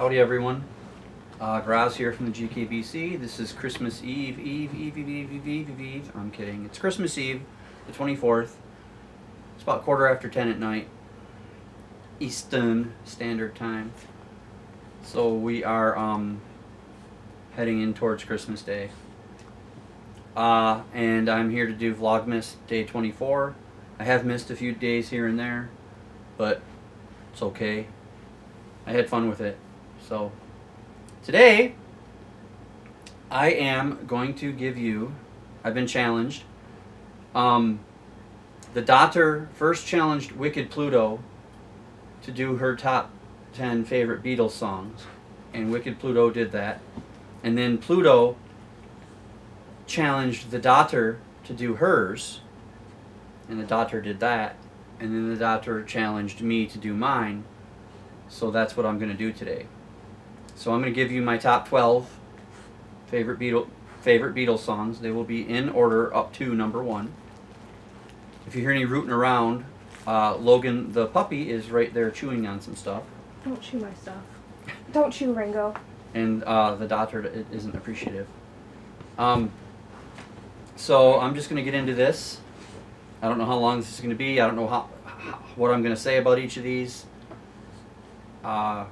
Howdy everyone. Uh, Graz here from the GKBC. This is Christmas Eve, Eve, Eve, Eve, Eve, Eve, Eve, Eve. I'm kidding. It's Christmas Eve, the 24th. It's about quarter after 10 at night, Eastern Standard Time. So we are um, heading in towards Christmas Day. Uh, and I'm here to do Vlogmas Day 24. I have missed a few days here and there, but it's okay. I had fun with it. So today I am going to give you I've been challenged. Um the daughter first challenged Wicked Pluto to do her top 10 favorite Beatles songs and Wicked Pluto did that. And then Pluto challenged the daughter to do hers and the daughter did that and then the daughter challenged me to do mine so that's what I'm going to do today. So I'm going to give you my top 12 favorite Beatle favorite Beatles songs. They will be in order up to number one. If you hear any rooting around, uh, Logan the puppy is right there chewing on some stuff. Don't chew my stuff. Don't chew, Ringo. And uh, the i- isn't appreciative. Um, so I'm just going to get into this. I don't know how long this is going to be. I don't know how, how what I'm going to say about each of these. Uh,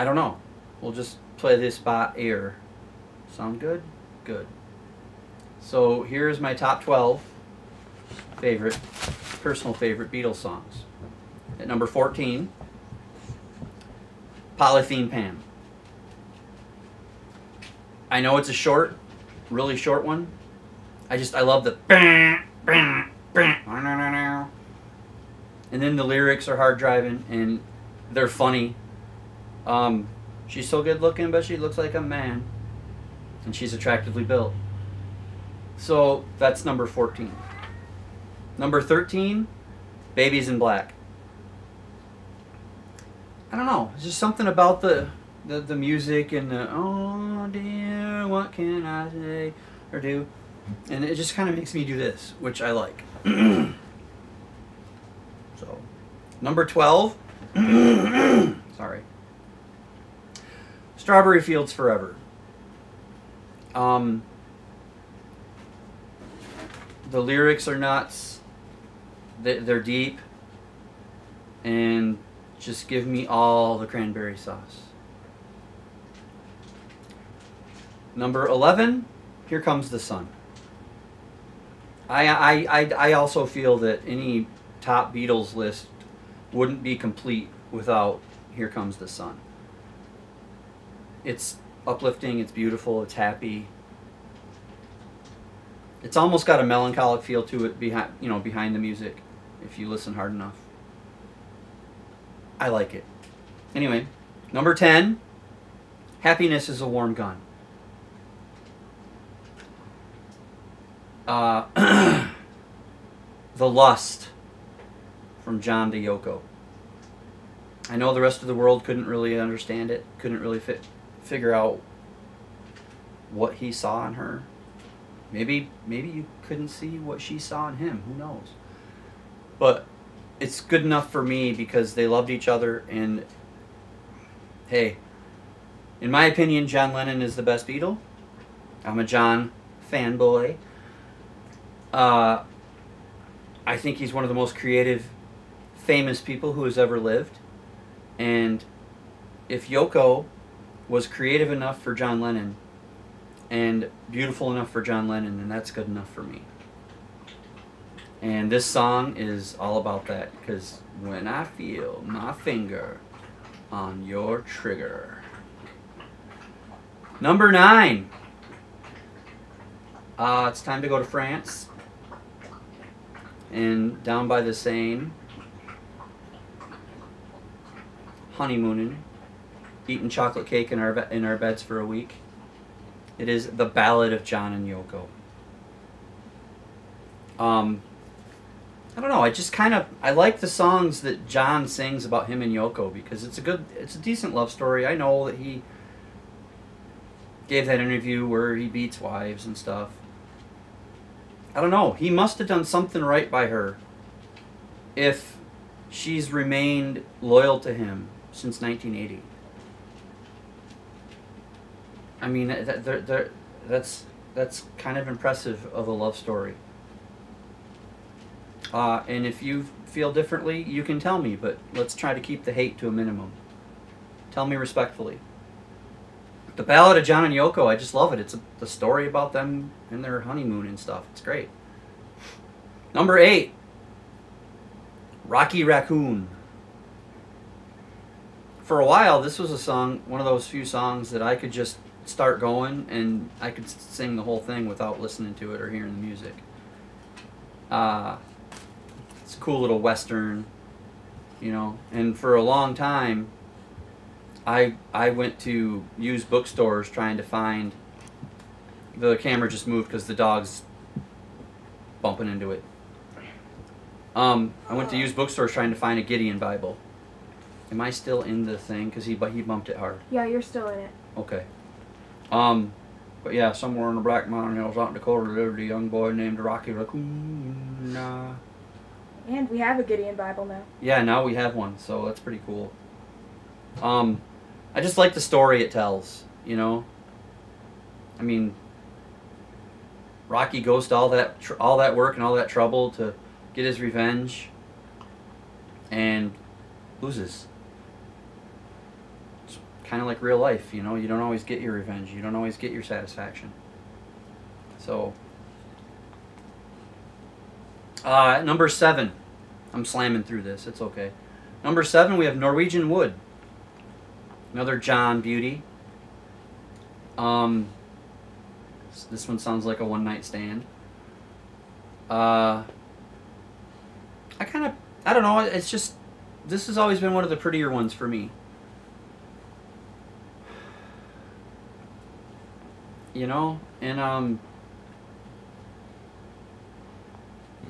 I don't know. We'll just play this by ear. Sound good? Good. So here's my top 12 favorite, personal favorite Beatles songs. At number 14, Polythene Pam. I know it's a short, really short one. I just, I love the. And then the lyrics are hard driving and they're funny. Um, she's so good looking, but she looks like a man. And she's attractively built. So that's number 14. Number 13, Baby's in Black. I don't know. It's just something about the, the, the music and the, oh dear, what can I say or do? And it just kind of makes me do this, which I like. so, number 12. Sorry. Strawberry Fields Forever. Um, the lyrics are nuts. They- They're deep. And just give me all the cranberry sauce. Number 11, Here Comes the Sun. I, I, I, I also feel that any top Beatles list wouldn't be complete without Here Comes the Sun. It's uplifting, it's beautiful, it's happy. It's almost got a melancholic feel to it behind, you know, behind the music if you listen hard enough. I like it. Anyway, number 10, Happiness is a Warm Gun. Uh, the Lust from John to Yoko. I know the rest of the world couldn't really understand it, couldn't really fit, figure out what he saw in her. Maybe maybe you couldn't see what she saw in him. Who knows? But it's good enough for me because they loved each other and hey, in my opinion, John Lennon is the best Beatle. I'm a John fanboy. Uh, I think he's one of the most creative, famous people who has ever lived. And if Yoko was creative enough for John Lennon and beautiful enough for John Lennon, and that's good enough for me. And this song is all about that because when I feel my finger on your trigger. Number nine. Uh, it's time to go to France. And down by the Seine, honeymooning, eating chocolate cake in our in our beds for a week. It is the Ballad of John and Yoko. Um, I don't know. I just kind of I like the songs that John sings about him and Yoko because it's a good, it's a decent love story. I know that he gave that interview where he beats wives and stuff. I don't know. He must have done something right by her if she's remained loyal to him since 1980. I mean, that, that, that, that's that's kind of impressive of a love story. Uh, and if you feel differently, you can tell me, but let's try to keep the hate to a minimum. Tell me respectfully. The Ballad of John and Yoko, I just love it. It's a, the story about them and their honeymoon and stuff. It's great. Number eight, Rocky Raccoon. For a while, this was a song, one of those few songs that I could just start going and I could sing the whole thing without listening to it or hearing the music. Uh, it's a cool little western, you know. And for a long time, I I went to used bookstores trying to find. The camera just moved because the dog's bumping into it. Um, I went to used bookstores trying to find a Gideon Bible. Am I still in the thing? Because he but he bumped it hard. Yeah, you're still in it. Okay. Um, but yeah, somewhere in the Black Mountain Hills out in Dakota lived a young boy named Rocky Raccoon. And we have a Gideon Bible now. yeah, now we have one, so that's pretty cool. Um, I just like the story it tells, you know. I mean, Rocky goes to all that tr- all that work and all that trouble to get his revenge, and loses. Kind of like real life, you know. You don't always get your revenge. You don't always get your satisfaction. So, uh, number seven. I'm slamming through this. It's okay. Number seven, we have Norwegian Wood. Another John Beauty. Um, this one sounds like a one night stand. Uh, I kind of, I don't know. It's just, this has always been one of the prettier ones for me. You know, and um,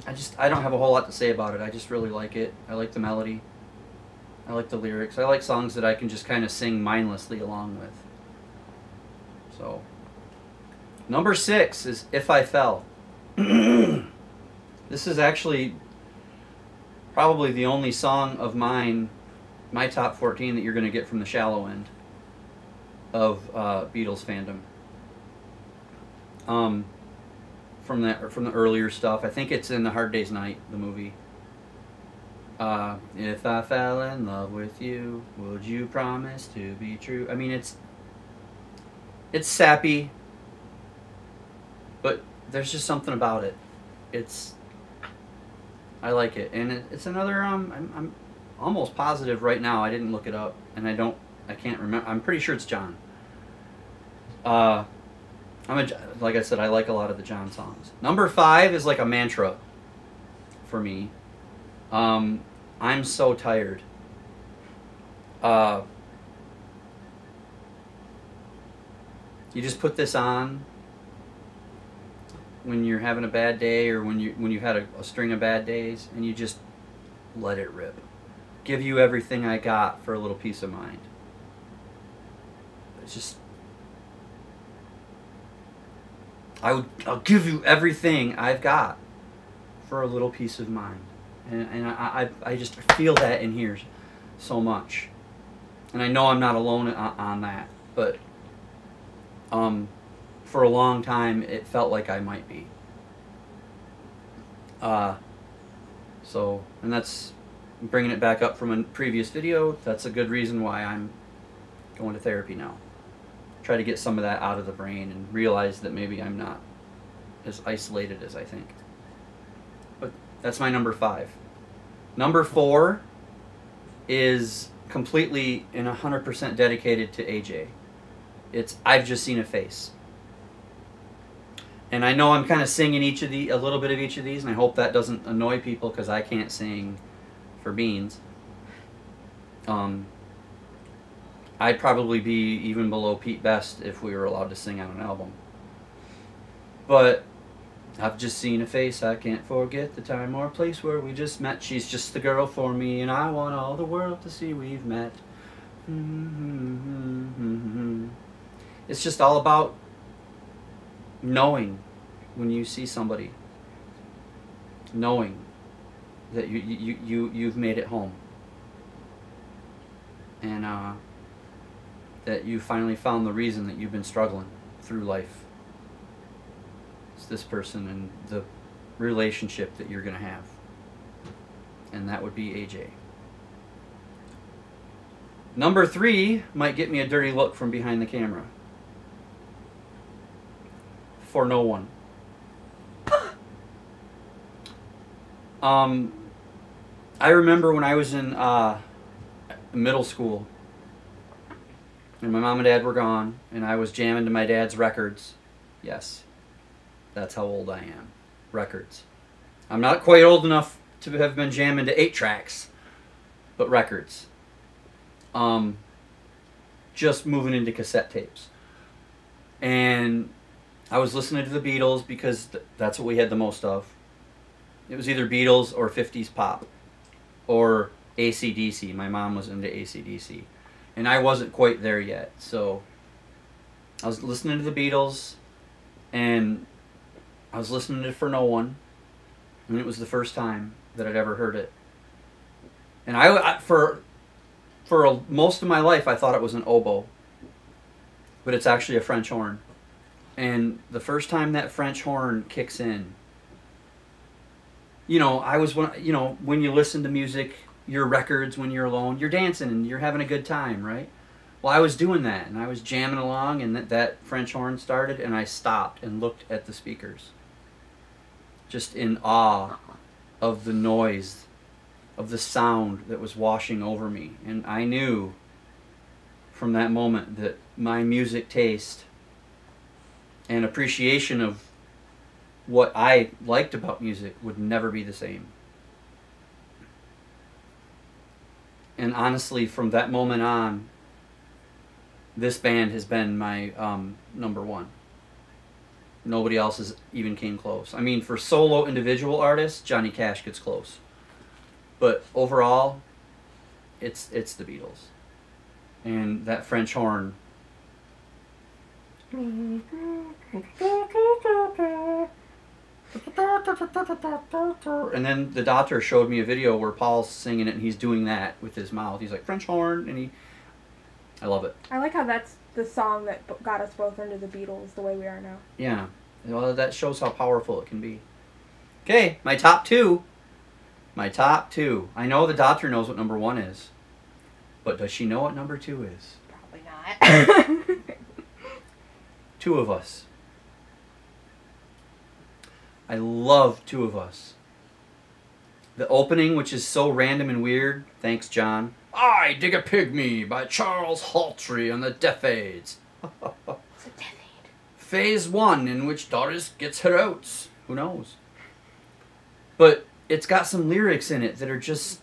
I just I don't have a whole lot to say about it. I just really like it. I like the melody. I like the lyrics. I like songs that I can just kind of sing mindlessly along with. So, number six is If I Fell. this is actually probably the only song of mine, my top 14, that you're going to get from the shallow end of uh, Beatles fandom. Um, from that from the earlier stuff. I think it's in the Hard Day's Night, the movie. Uh, if I fell in love with you, would you promise to be true? I mean, it's it's sappy, but there's just something about it. It's I like it, and it, it's another. Um, I'm, I'm almost positive right now. I didn't look it up, and I don't. I can't remember. I'm pretty sure it's John. Uh, I'm a, like I said, I like a lot of the John songs. Number five is like a mantra for me. Um, I'm so tired. Uh, you just put this on when you're having a bad day or when you when you've had a, a string of bad days, and you just let it rip. Give you everything I got for a little peace of mind. It's just I would I'll give you everything I've got for a little peace of mind. And, and I, I, I just feel that in here so much. And I know I'm not alone on, that, but um, for a long time it felt like I might be. Uh, so, and that's bringing it back up from a previous video. That's a good reason why I'm going to therapy now try to get some of that out of the brain and realize that maybe I'm not as isolated as I think. But that's my number five. Number four is completely and 100% dedicated to AJ. It's I've just seen a face. And I know I'm kind of singing each of the a little bit of each of these, and I hope that doesn't annoy people because I can't sing for beans. Um, I'd probably be even below Pete Best if we were allowed to sing on an album. But I've just seen a face, I can't forget the time or place where we just met. She's just the girl for me, and I want all the world to see we've met. It's just all about knowing when you see somebody, knowing that you, you, you, you've made it home. And, uh, that you finally found the reason that you've been struggling through life. It's this person and the relationship that you're going to have. And that would be AJ. Number three might get me a dirty look from behind the camera. For no one. Um, I remember when I was in uh, middle school, and my mom and dad were gone, and I was jamming to my dad's records. Yes, that's how old I am. Records. I'm not quite old enough to have been jamming to eight tracks, but records. Um, just moving into cassette tapes. And I was listening to the Beatles because th- that's what we had the most of. It was either Beatles or 50s pop or ACDC. My mom was into ACDC. And I wasn't quite there yet. So I was listening to the Beatles and I was listening to For No One. And it was the first time that I'd ever heard it. And I, I for for a, most of my life I thought it was an oboe. But it's actually a French horn. And the first time that French horn kicks in, you know, I was one. You know, when you listen to music, your records when you're alone, you're dancing and you're having a good time, right? Well, I was doing that and I was jamming along, and that, that French horn started, and I stopped and looked at the speakers, just in awe of the noise, of the sound that was washing over me, and I knew from that moment that my music taste and appreciation of what I liked about music would never be the same. And honestly, from that moment on, this band has been my um, number one. Nobody else has even came close. I mean, for solo individual artists, Johnny Cash gets close, but overall, it's it's the Beatles, and that French horn. And then the doctor showed me a video where Paul's singing it and he's doing that with his mouth. He's like French horn and he I love it. I like how that's the song that got us both into the Beatles the way we are now. Yeah. Well, that shows how powerful it can be. Okay, my top 2. My top 2. I know the doctor knows what number 1 is. But does she know what number 2 is? Probably not. Two of us. I love Two of Us. The opening, which is so random and weird, thanks, John. I Dig a Pygmy by Charles Hawtrey on the Deaf Aids. It's a death aid. Phase one, in which Doris gets her oats. Who knows? But it's got some lyrics in it that are just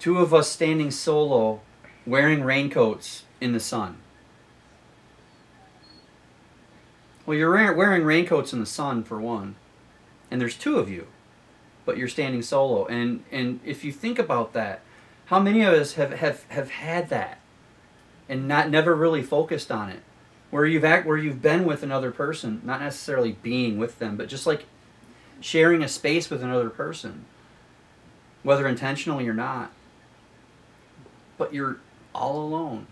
two of us standing solo, wearing raincoats in the sun. Well, you're wearing raincoats in the sun for one, and there's two of you, but you're standing solo. And and if you think about that, how many of us have have, have had that, and not never really focused on it? where you've act where you've been with another person, not necessarily being with them, but just like sharing a space with another person, whether intentionally or not. But you're all alone.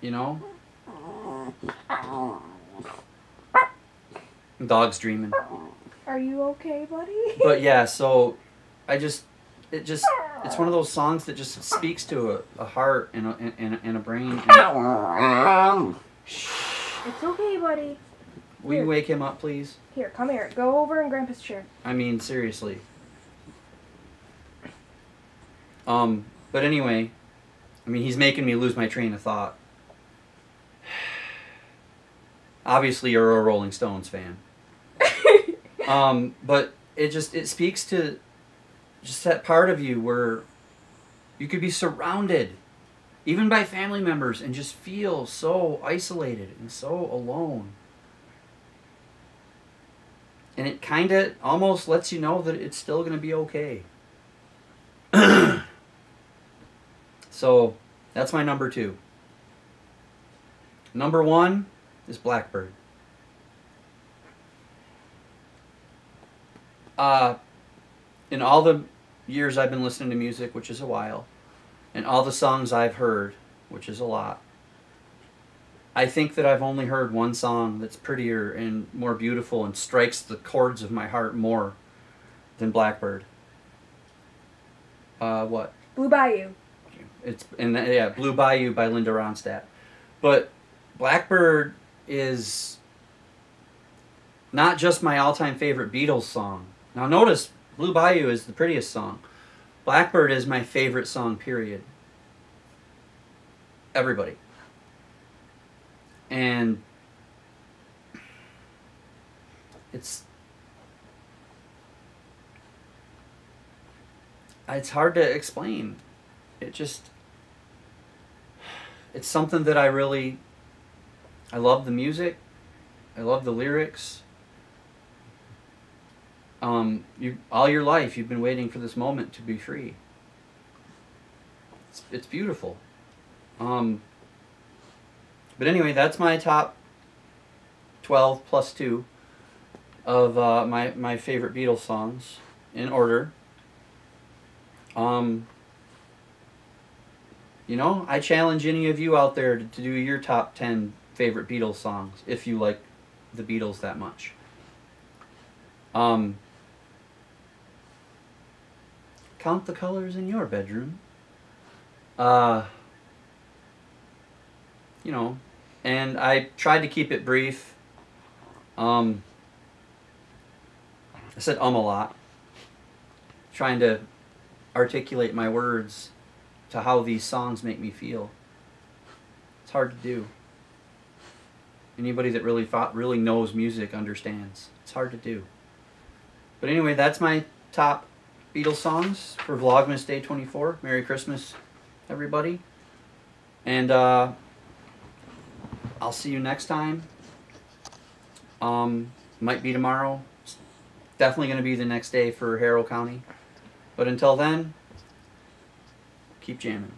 You know? Dog's dreaming. Are you okay, buddy? But yeah, so I just it just it's one of those songs that just speaks to a, a heart and a, and, a- and a brain. And, It's okay, buddy. will you wake him up, please? Here, come here. Go over in Grandpa's chair. I mean, seriously. Um, but anyway, I mean, he's making me lose my train of thought. Obviously, you're a Rolling Stones fan. Um, but it just it speaks to just that part of you where you could be surrounded, even by family members, and just feel so isolated and so alone. And it kind of almost lets you know that it's still going to be okay. so that's my number two. Number one is Blackbird. Uh, in all the years I've been listening to music, which is a while, and all the songs I've heard, which is a lot. I think that I've only heard one song that's prettier and more beautiful and strikes the chords of my heart more than Blackbird. Uh, what? Blue Bayou. It's and yeah, Blue Bayou by Linda Ronstadt. But Blackbird is not just my all-time favorite Beatles song. Now notice Blue Bayou is the prettiest song. Blackbird is my favorite song period. Everybody. And it's it's hard to explain. It just it's something that I really I love the music. I love the lyrics. Um, you all your life you've been waiting for this moment to be free. It's, it's beautiful. Um, but anyway, that's my top twelve plus two of uh, my my favorite Beatles songs in order. Um, you know, I challenge any of you out there to, to do your top 10 favorite Beatles songs if you like the Beatles that much. Um, count the colors in your bedroom. Uh, you know, and I tried to keep it brief. Um, I said um a lot. Trying to articulate my words to how these songs make me feel. It's hard to do. Anybody that really thought, really knows music understands. It's hard to do. But anyway, that's my top Beatles songs for Vlogmas Day 24. Merry Christmas, everybody. And uh, I'll see you next time. Um, might be tomorrow. It's definitely going to be the next day for Harrow County. But until then, keep jamming.